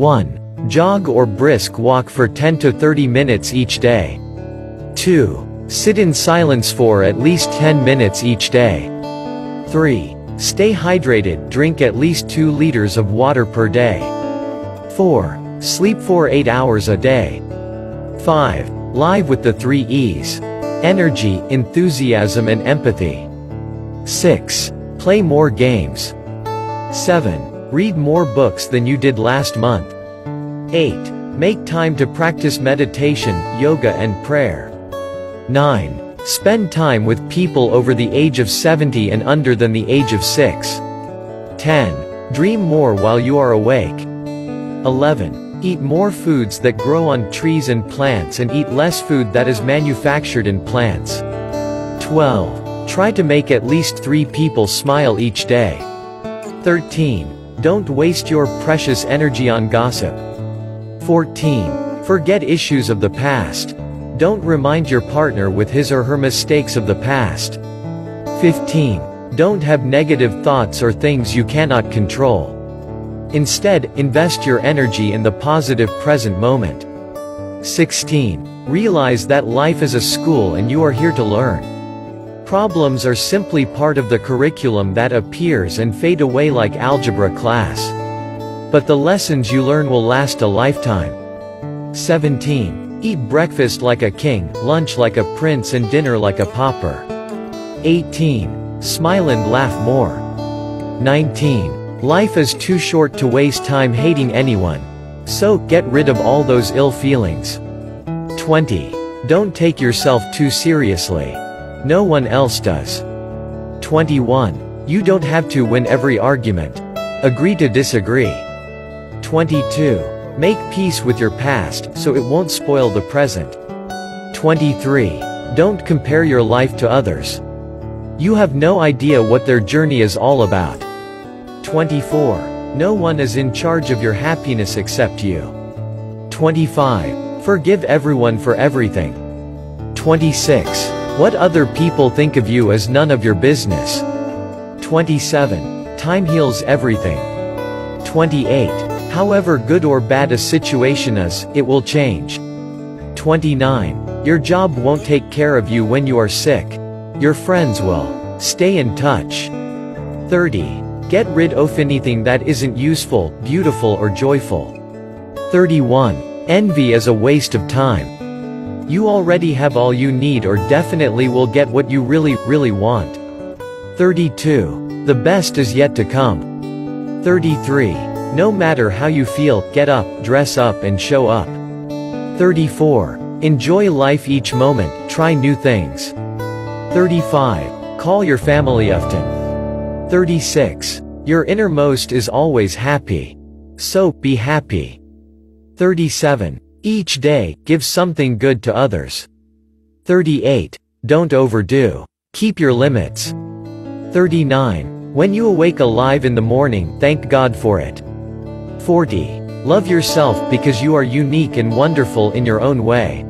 1. Jog or brisk walk for 10 to 30 minutes each day. 2. Sit in silence for at least 10 minutes each day. 3. Stay hydrated, drink at least 2 liters of water per day. 4. Sleep for 8 hours a day. 5. Live with the 3 E's. Energy, enthusiasm and empathy. 6. Play more games. 7. Read more books than you did last month. 8. Make time to practice meditation, yoga and prayer. 9. Spend time with people over the age of 70 and under than the age of 6. 10. Dream more while you are awake. 11. Eat more foods that grow on trees and plants and eat less food that is manufactured in plants. 12. Try to make at least three people smile each day. 13. Don't waste your precious energy on gossip. 14. Forget issues of the past. Don't remind your partner with his or her mistakes of the past. 15. Don't have negative thoughts or things you cannot control. Instead, invest your energy in the positive present moment. 16. Realize that life is a school and you are here to learn. Problems are simply part of the curriculum that appears and fade away like algebra class. But the lessons you learn will last a lifetime. 17. Eat breakfast like a king, lunch like a prince and dinner like a pauper. 18. Smile and laugh more. 19. Life is too short to waste time hating anyone. So, get rid of all those ill feelings. 20. Don't take yourself too seriously. No one else does. 21. You don't have to win every argument. Agree to disagree. 22. Make peace with your past, so it won't spoil the present. 23. Don't compare your life to others. You have no idea what their journey is all about. 24. No one is in charge of your happiness except you. 25. Forgive everyone for everything. 26. What other people think of you is none of your business. 27. Time heals everything. 28. However good or bad a situation is, it will change. 29. Your job won't take care of you when you are sick. Your friends will. Stay in touch. 30. Get rid of anything that isn't useful, beautiful or joyful. 31. Envy is a waste of time. You already have all you need or definitely will get what you really, really want. 32. The best is yet to come. 33. No matter how you feel, get up, dress up and show up. 34. Enjoy life each moment, try new things. 35. Call your family often. 36. Your innermost is always happy. So, be happy. 37. Each day, give something good to others. 38. Don't overdo. Keep your limits. 39. When you awake alive in the morning, thank God for it. 40. Love yourself because you are unique and wonderful in your own way.